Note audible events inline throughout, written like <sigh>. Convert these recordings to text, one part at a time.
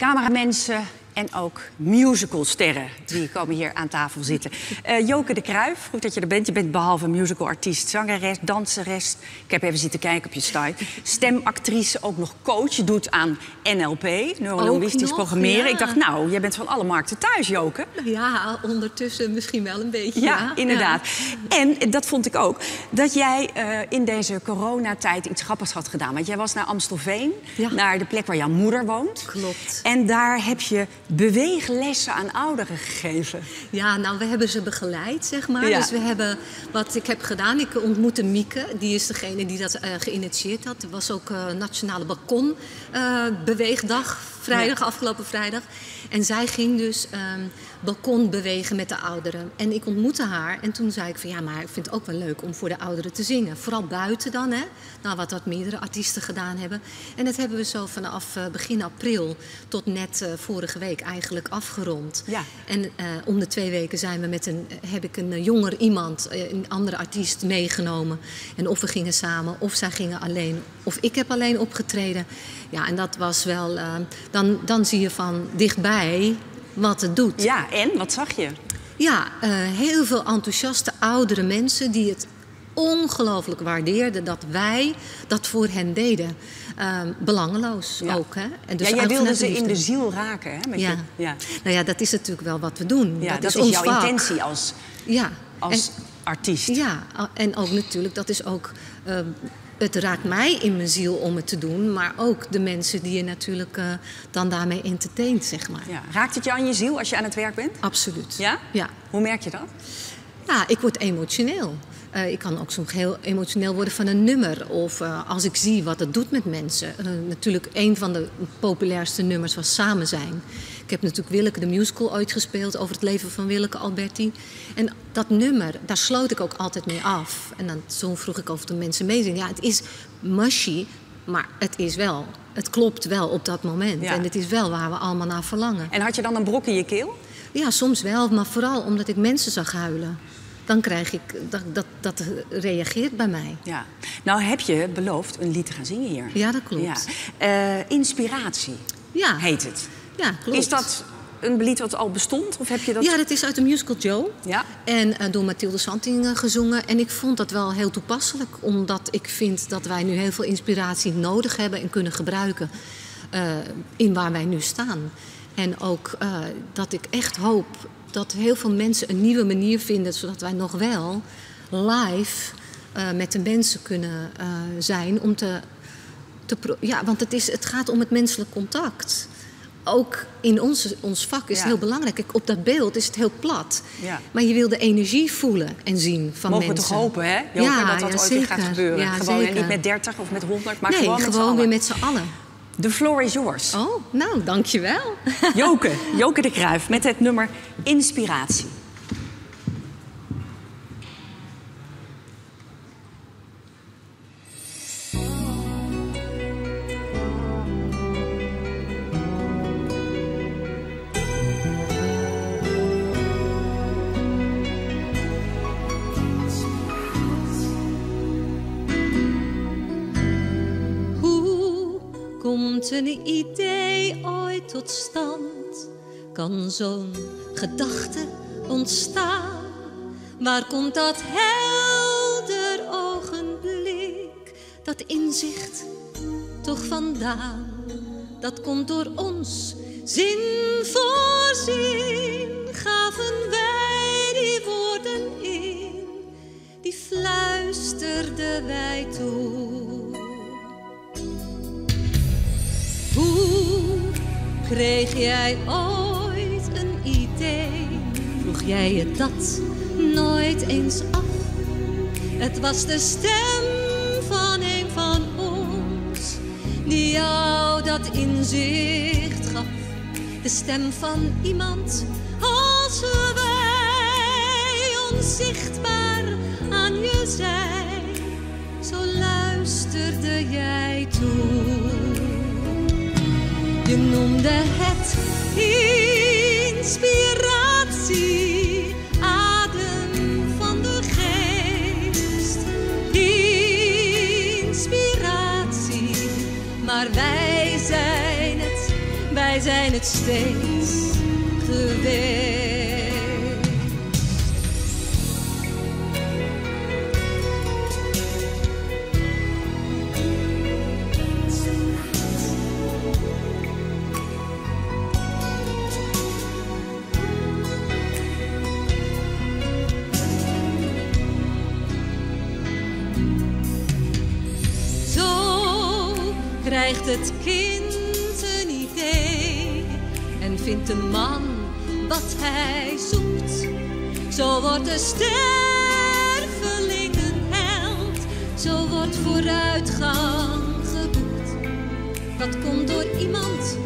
cameramensen en ook musicalsterren. Die komen hier aan tafel zitten. Uh, Joke de Kruijf, goed dat je er bent. Je bent behalve musicalartiest, zangeres, danseres. Ik heb even zitten kijken op je site. Stemactrice, ook nog coach. Je doet aan NLP, neurolinguistisch programmeren. Ik dacht, nou, jij bent van alle markten thuis, Joke. Ja, ondertussen misschien wel een beetje. Ja, inderdaad. En dat vond ik ook, dat jij uh, in deze coronatijd iets grappigs had gedaan. Want jij was naar Amstelveen, naar de plek waar jouw moeder woont. Klopt. En daar heb je beweeglessen aan ouderen gegeven. Ja, nou, we hebben ze begeleid, zeg maar. Dus we hebben, wat ik heb gedaan, ik ontmoette Mieke. Die is degene die dat uh, geïnitieerd had. Er was ook uh, Nationale Balkon uh, Beweegdag, vrijdag, afgelopen vrijdag. En zij ging dus um, balkon bewegen met de ouderen. En ik ontmoette haar en toen zei ik van ja, maar ik vind het ook wel leuk om voor de ouderen te zingen. Vooral buiten dan, hè. Nou, wat wat meerdere artiesten gedaan hebben. En dat hebben we zo vanaf begin april tot net vorige week eigenlijk afgerond. Ja. En uh, om de twee weken zijn we met een, heb ik een jonger iemand, een andere artiest meegenomen. En of we gingen samen, of zij gingen alleen, of ik heb alleen opgetreden. Ja, en dat was wel, dan, dan zie je van dichtbij wat het doet. Ja, en wat zag je? Ja, uh, heel veel enthousiaste oudere mensen die het ongelooflijk waardeerden dat wij dat voor hen deden. Uh, belangeloos ja. ook. Hè? En dus ja, jij wilde ze in de ziel raken. Hè, met ja. Je, ja. Nou ja, dat is natuurlijk wel wat we doen. Ja, dat, dat is, is, jouw vak. intentie als, ja. als en, artiest. Ja, en ook natuurlijk, dat is ook... Uh, het raakt mij in mijn ziel om het te doen, maar ook de mensen die je natuurlijk uh, dan daarmee entertaint, zeg maar. Ja. Raakt het je aan je ziel als je aan het werk bent? Absoluut. Ja? Ja. Hoe merk je dat? Ja, ik word emotioneel. Uh, ik kan ook soms heel emotioneel worden van een nummer. Of uh, als ik zie wat het doet met mensen. Uh, natuurlijk, een van de populairste nummers was Samen zijn. Ik heb natuurlijk Willeke de musical ooit gespeeld over het leven van Willeke Alberti. En dat nummer, daar sloot ik ook altijd mee af. En dan zo vroeg ik of de mensen meezingen. Ja, het is mushy, maar het is wel. Het klopt wel op dat moment. Ja. En het is wel waar we allemaal naar verlangen. En had je dan een brok in je keel? Ja, soms wel, maar vooral omdat ik mensen zag huilen dan krijg ik, dat, dat, dat reageert bij mij. Ja. Nou heb je beloofd een lied te gaan zingen hier. Ja, dat klopt. Ja. Uh, inspiratie ja. heet het. Ja, klopt. Is dat een lied wat al bestond? Of heb je dat... Ja, dat is uit de musical Joe. Ja. En uh, door Mathilde Santing uh, gezongen. En ik vond dat wel heel toepasselijk. Omdat ik vind dat wij nu heel veel inspiratie nodig hebben en kunnen gebruiken. in waar wij nu staan. En ook dat ik echt hoop dat heel veel mensen een nieuwe manier vinden, zodat wij nog wel live uh, met de mensen kunnen uh, zijn. Om te, te ja, want het, is, het gaat om het menselijk contact. Ook in ons, ons vak is Ja. het heel belangrijk. Kijk, op dat beeld is het heel plat. Ja. Maar je wil de energie voelen en zien van Mogen we mensen. toch hopen, hè? Ja, dat dat ooit weer gaat gebeuren. Gewoon en niet met 30 of met 100, maar nee, gewoon met gewoon allen. weer met z'n allen. The floor is yours. Oh, nou, dankjewel. Joke, <laughs> Joke de Kruif met het nummer Inspiratie. Een idee ooit tot stand? Kan zo'n gedachte ontstaan? Waar komt dat helder ogenblik, dat inzicht toch vandaan? Dat komt door ons zin voor zin, gaven wij die woorden in, die fluisterden wij toe. Kreeg jij ooit een idee? Vroeg jij je dat nooit eens af? Het was de stem van een van ons die jou dat inzicht gaf. De stem van iemand als wij, onzichtbaar aan je zij. Zo luisterde jij toe. Noemde het inspiratie, adem van de geest. Inspiratie, maar wij zijn het, wij zijn het steeds geweest. Zo krijgt het kind een idee en vindt de man wat hij zoekt. Zo wordt de sterveling een held, zo wordt vooruitgang geboekt. Dat komt door iemand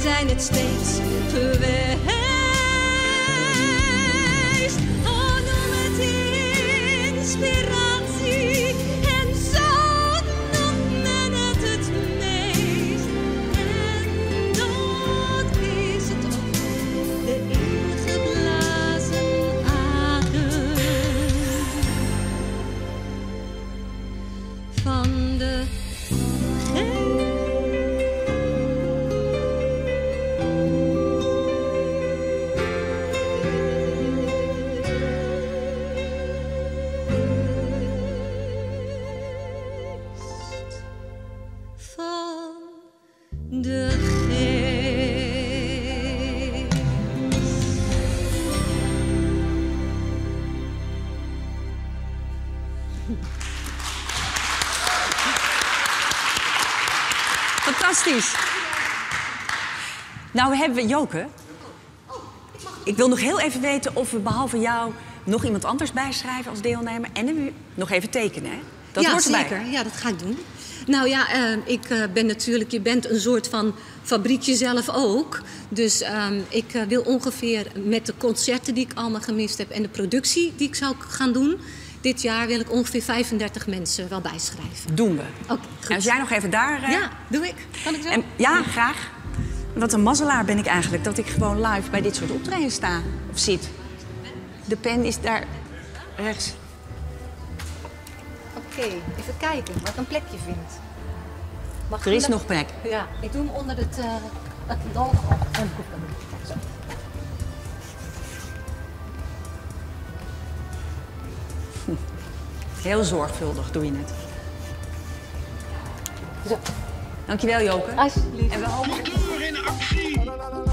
zijn het steeds geweest. Oh, noem het inspiratie Fantastisch. Nou hebben we Joke. Ik wil nog heel even weten of we behalve jou nog iemand anders bijschrijven als deelnemer. En nog even tekenen, hè? Dat ja, hoort erbij. zeker. Ja, dat ga ik doen. Nou ja, eh, ik eh, ben natuurlijk... Je bent een soort van fabriekje zelf ook. Dus ehm, ik eh, wil ongeveer met de concerten die ik allemaal gemist heb... en de productie die ik zou gaan doen... dit jaar wil ik ongeveer 35 mensen wel bijschrijven. Doen we. Oké, goed. En als jij nog even daar... eh, Ja, doe ik. Kan ik zo? En, ja, graag. Wat een mazzelaar ben ik eigenlijk dat ik gewoon live bij dit soort optredens sta of zit. De pen is daar rechts. Oké, even kijken wat ik een plekje vind. Mag Er is nog plek. Ja, ik doe hem onder het, uh, het logo. <laughs> Heel zorgvuldig doe je het. Zo. Dankjewel, Joke. Alsjeblieft. En we hopen... Motor in actie!